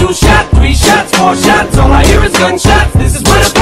two shots, three shots, four shots. All I hear is gunshots. This is what.